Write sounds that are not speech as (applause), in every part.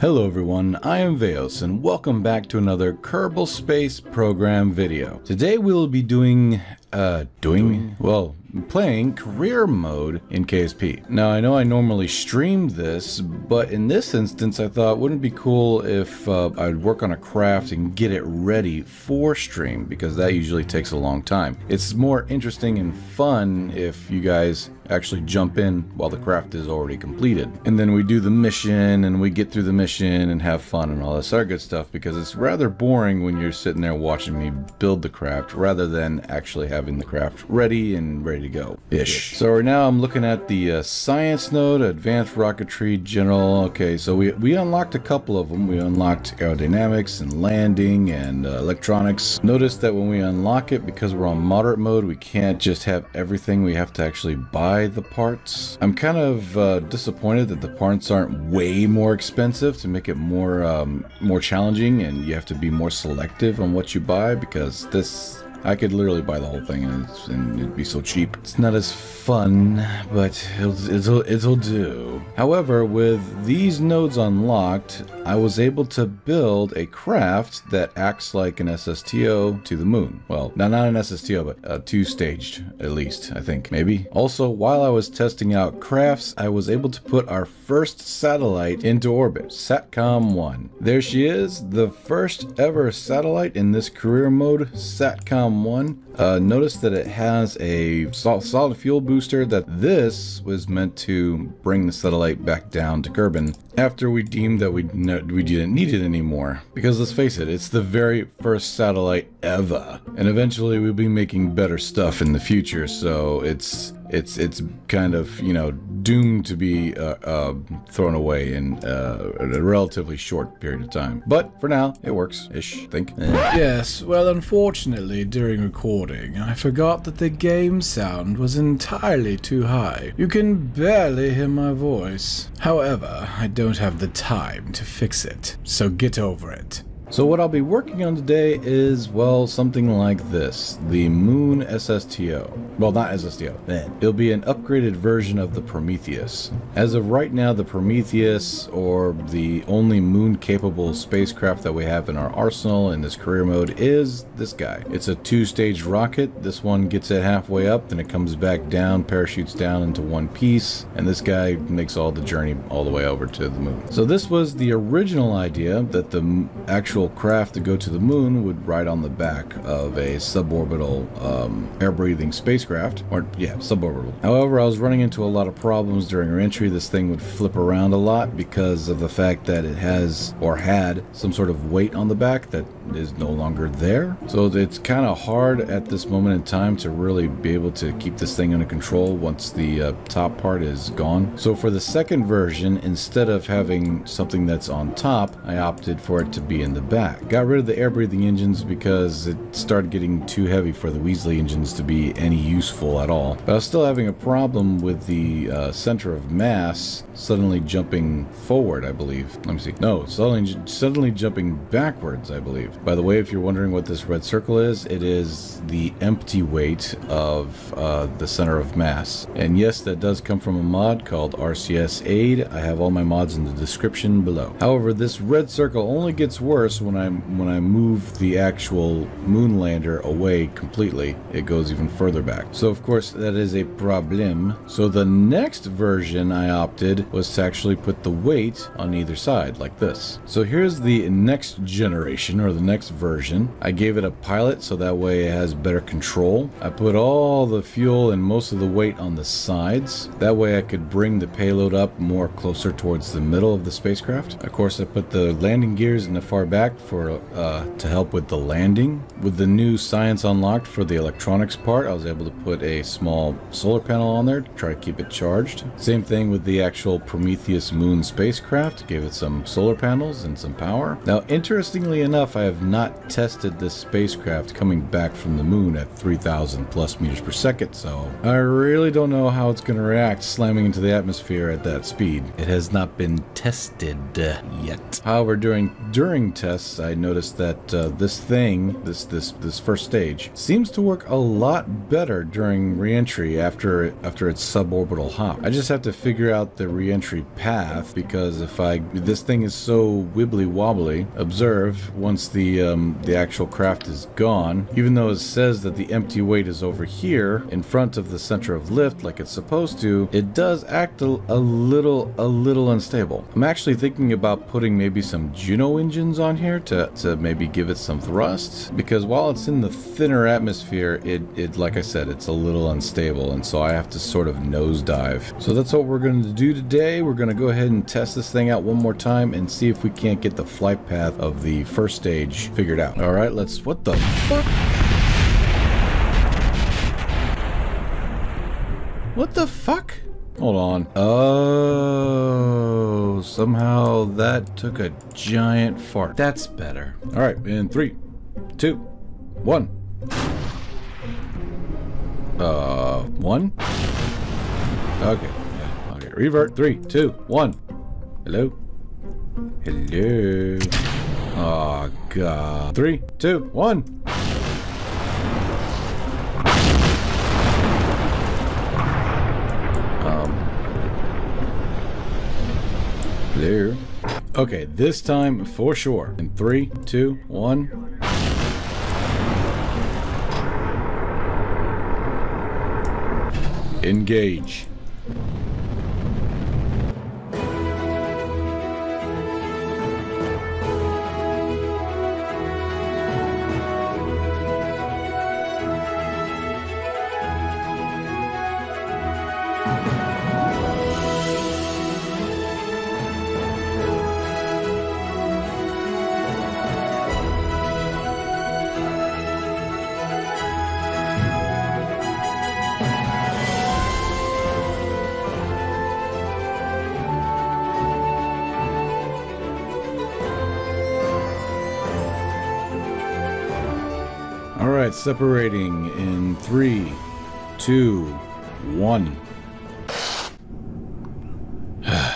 Hello everyone, I am VAOS and welcome back to another Kerbal Space Program video. Today we will be doing, uh, doing, well, playing career mode in KSP. Now I know I normally stream this, but in this instance I thought wouldn't it be cool if uh, I'd work on a craft and get it ready for stream because that usually takes a long time. It's more interesting and fun if you guys actually jump in while the craft is already completed. And then we do the mission and we get through the mission and have fun and all this other good stuff because it's rather boring when you're sitting there watching me build the craft rather than actually having the craft ready and ready to go ish. So right now I'm looking at the uh, science node, advanced rocketry, general. Okay, so we, we unlocked a couple of them. We unlocked aerodynamics and landing and uh, electronics. Notice that when we unlock it, because we're on moderate mode, we can't just have everything. We have to actually buy the parts. I'm kind of uh, disappointed that the parts aren't way more expensive to make it more um, more challenging and you have to be more selective on what you buy because this I could literally buy the whole thing and, and, it'd be so cheap. It's not as fun, but it'll, it'll, it'll do. However, with these nodes unlocked, I was able to build a craft that acts like an SSTO to the moon. Well, not, not an SSTO, but a two-staged, at least, I think, maybe. Also, while I was testing out crafts, I was able to put our first satellite into orbit, SATCOM-1. There she is, the first ever satellite in this career mode, SATCOM-1. Uh, notice that it has a solid fuel booster that this was meant to bring the satellite back down to Kerbin after we deemed that we, we didn't need it anymore. Because let's face it, it's the very first satellite ever. And eventually we'll be making better stuff in the future, so it's it's it's kind of you know doomed to be uh, uh, thrown away in uh, a relatively short period of time. But for now, it works ish. Think. Eh. Yes. Well, unfortunately, during recording, I forgot that the game sound was entirely too high. You can barely hear my voice. However, I don't have the time to fix it, so get over it. So what I'll be working on today is, well, something like this. The Moon SSTO. Well, not SSTO. Then. It'll be an upgraded version of the Prometheus. As of right now, the Prometheus, or the only moon-capable spacecraft that we have in our arsenal in this career mode, is this guy. It's a two-stage rocket. This one gets it halfway up, then it comes back down, parachutes down into one piece, and this guy makes all the journey all the way over to the moon. So this was the original idea that the actual craft to go to the moon would ride on the back of a suborbital um, air-breathing spacecraft, or yeah, suborbital. However, I was running into a lot of problems during our entry. This thing would flip around a lot because of the fact that it has or had some sort of weight on the back that is no longer there. So it's kind of hard at this moment in time to really be able to keep this thing under control once the uh, top part is gone. So for the second version, instead of having something that's on top, I opted for it to be in the back. Got rid of the air-breathing engines because it started getting too heavy for the Wheesley engines to be any useful at all. But I was still having a problem with the uh, center of mass suddenly jumping forward, I believe. Let me see. No, suddenly, suddenly jumping backwards, I believe. By the way, if you're wondering what this red circle is, it is the empty weight of uh, the center of mass. And yes, that does come from a mod called RCS Aid. I have all my mods in the description below. However, this red circle only gets worse when I when I move the actual moon lander away completely. It goes even further back. So of course, that is a problem. So the next version I opted was to actually put the weight on either side, like this. So here's the next generation, or the next version. I gave it a pilot so that way it has better control. I put all the fuel and most of the weight on the sides. That way I could bring the payload up more closer towards the middle of the spacecraft. Of course, I put the landing gears in the far back for uh, to help with the landing. With the new science unlocked for the electronics part, I was able to put a small solar panel on there to try to keep it charged. Same thing with the actual Prometheus moon spacecraft, gave it some solar panels and some power. Now, interestingly enough, I have not tested this spacecraft coming back from the moon at 3,000 plus meters per second, so I really don't know how it's going to react slamming into the atmosphere at that speed. It has not been tested yet. However, during during tests, tests, I noticed that uh, this thing, this this this first stage, seems to work a lot better during reentry after after its suborbital hop. I just have to figure out the reentry path because if I this thing is so wibbly wobbly. Observe once the um, the actual craft is gone, even though it says that the empty weight is over here in front of the center of lift like it's supposed to, it does act a, a little a little unstable. I'm actually thinking about putting maybe some Juno engines on here to, to maybe give it some thrust because while it's in the thinner atmosphere, it, it like I said, it's a little unstable and so I have to sort of nosedive. So that's what we're going to do today. We're going to go ahead and test this thing out one more time and see if we can't get the flight path of the first stage figured out. All right, let's, what the fuck? What the fuck? Hold on. Oh, somehow that took a giant fart. That's better. All right, in three, two, one. Uh, one? Okay, okay. Revert, three, two, one. Hello? Hello? Oh, God. Three, two, one. Um, there. Okay, this time for sure. In three, two, one. Engage. Separating in three, two, one. ho,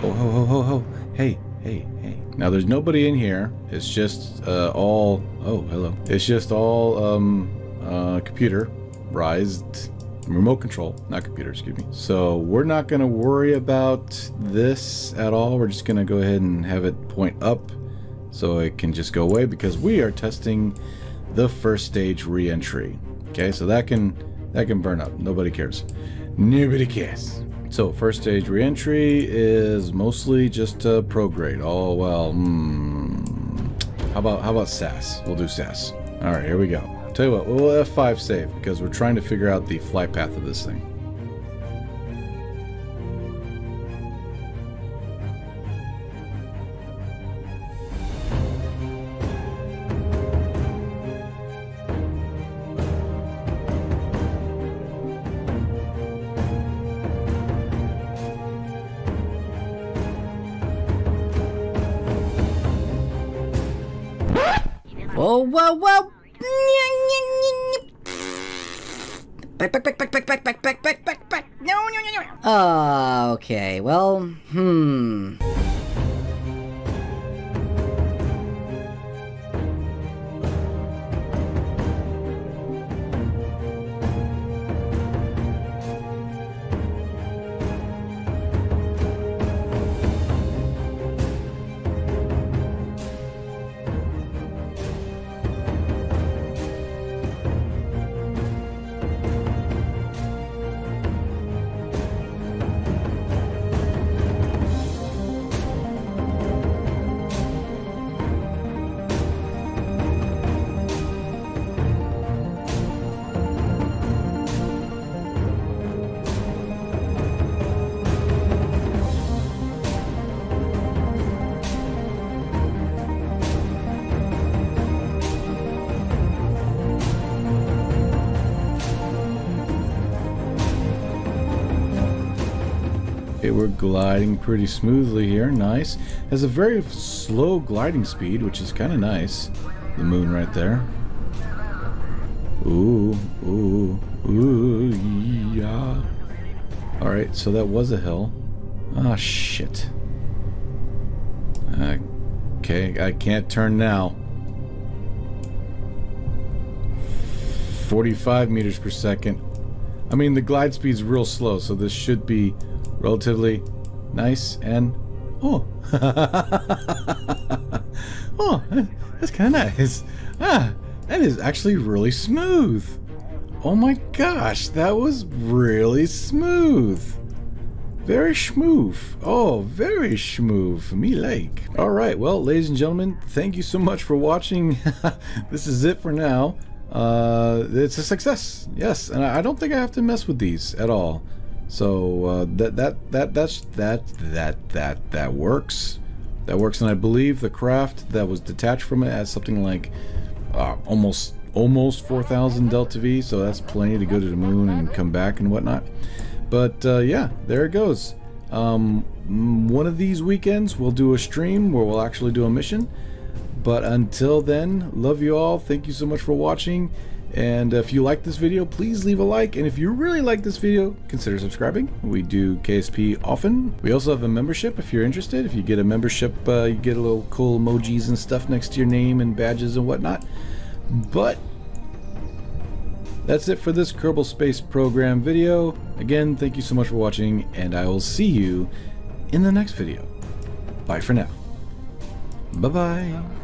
(sighs) ho, ho, ho, ho. Hey, hey, hey. Now there's nobody in here. It's just uh, all. Oh, hello. It's just all um, uh, computer, rised remote control, not computer, excuse me. So we're not going to worry about this at all. We're just going to go ahead and have it point up so it can just go away because we are testing the first stage re-entry. Okay, so that can that can burn up. Nobody cares. Nobody cares. So first stage re-entry is mostly just uh, prograde. Oh well. Hmm. How about how about SAS? We'll do SAS. All right, here we go. Tell you what, we'll F5 save because we're trying to figure out the flight path of this thing. Whoa, whoa, whoa! Back, back, back, back, back, back, back, back, back, back, back. No, no, no, no. Uh, okay. Well, hmm. Okay, we're gliding pretty smoothly here. Nice. Has a very slow gliding speed, which is kind of nice. The moon right there. Ooh, ooh, ooh, yeah. Alright, so that was a hill. Ah, shit. Okay, I can't turn now. 45 meters per second. I mean, the glide speed's real slow, so this should be relatively nice and... Oh! (laughs) oh, that's kind of nice. Ah, that is actually really smooth. Oh my gosh, that was really smooth. Very smooth. Oh, very smooth. Me like. Alright, well, ladies and gentlemen, thank you so much for watching. (laughs) this is it for now. Uh, it's a success. Yes, and I don't think I have to mess with these at all. So uh, that that that that's that that that that works. That works, and I believe the craft that was detached from it has something like uh, almost almost 4,000 delta V. So that's plenty to go to the moon and come back and whatnot. But uh, yeah, there it goes. Um, one of these weekends we'll do a stream where we'll actually do a mission. But until then, love you all. Thank you so much for watching. And if you like this video, please leave a like. And if you really like this video, consider subscribing. We do KSP often. We also have a membership if you're interested. If you get a membership, uh, you get a little cool emojis and stuff next to your name and badges and whatnot. But that's it for this Kerbal Space Program video. Again, thank you so much for watching, and I will see you in the next video. Bye for now. Bye-bye.